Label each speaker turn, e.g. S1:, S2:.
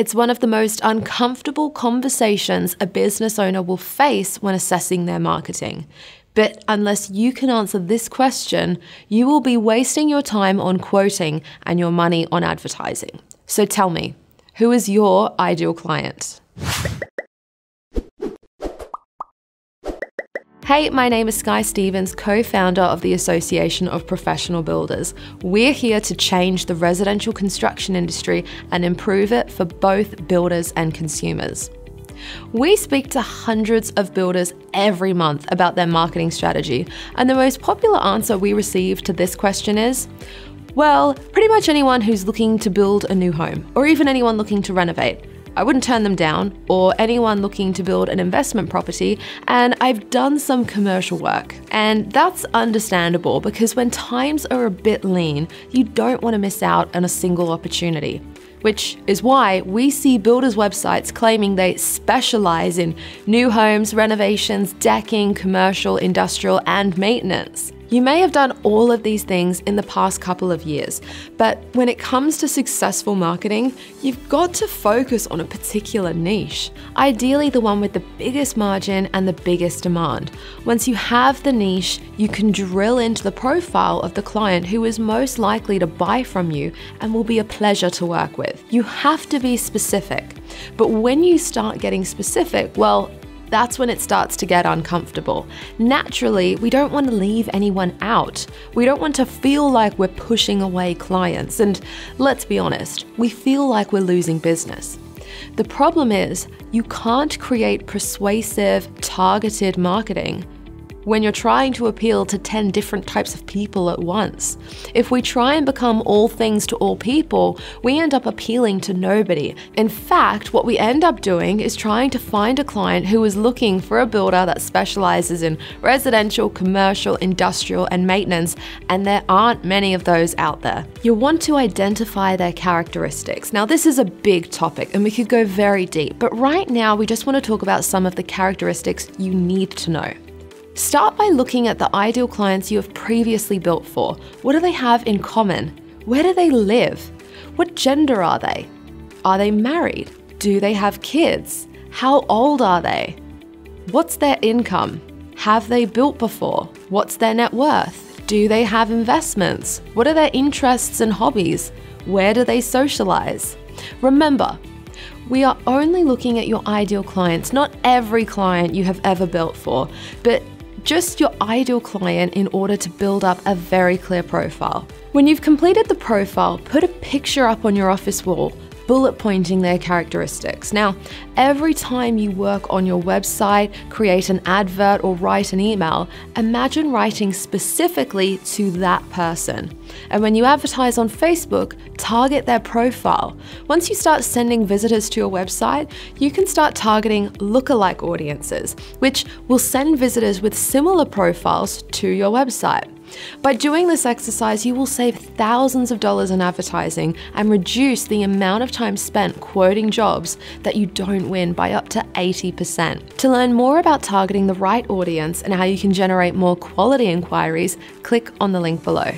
S1: It's one of the most uncomfortable conversations a business owner will face when assessing their marketing. But unless you can answer this question, you will be wasting your time on quoting and your money on advertising. So tell me, who is your ideal client? Hey, my name is Sky Stevens, co founder of the Association of Professional Builders. We're here to change the residential construction industry and improve it for both builders and consumers. We speak to hundreds of builders every month about their marketing strategy, and the most popular answer we receive to this question is well, pretty much anyone who's looking to build a new home, or even anyone looking to renovate. I wouldn't turn them down, or anyone looking to build an investment property, and I've done some commercial work. And that's understandable because when times are a bit lean, you don't want to miss out on a single opportunity. Which is why we see builders' websites claiming they specialize in new homes, renovations, decking, commercial, industrial, and maintenance. You may have done all of these things in the past couple of years, but when it comes to successful marketing, you've got to focus on a particular niche, ideally the one with the biggest margin and the biggest demand. Once you have the niche, you can drill into the profile of the client who is most likely to buy from you and will be a pleasure to work with. You have to be specific. But when you start getting specific, well, that's when it starts to get uncomfortable. Naturally, we don't want to leave anyone out. We don't want to feel like we're pushing away clients. And let's be honest, we feel like we're losing business. The problem is, you can't create persuasive, targeted marketing when you're trying to appeal to 10 different types of people at once. If we try and become all things to all people, we end up appealing to nobody. In fact, what we end up doing is trying to find a client who is looking for a builder that specializes in residential, commercial, industrial, and maintenance, and there aren't many of those out there. You want to identify their characteristics. Now, this is a big topic and we could go very deep, but right now we just want to talk about some of the characteristics you need to know. Start by looking at the ideal clients you have previously built for. What do they have in common? Where do they live? What gender are they? Are they married? Do they have kids? How old are they? What's their income? Have they built before? What's their net worth? Do they have investments? What are their interests and hobbies? Where do they socialize? Remember, we are only looking at your ideal clients, not every client you have ever built for, but just your ideal client in order to build up a very clear profile. When you've completed the profile, put a picture up on your office wall bullet pointing their characteristics. Now, every time you work on your website, create an advert, or write an email, imagine writing specifically to that person. And when you advertise on Facebook, target their profile. Once you start sending visitors to your website, you can start targeting lookalike audiences, which will send visitors with similar profiles to your website. By doing this exercise, you will save thousands of dollars in advertising and reduce the amount of time spent quoting jobs that you don't win by up to 80%. To learn more about targeting the right audience and how you can generate more quality inquiries, click on the link below.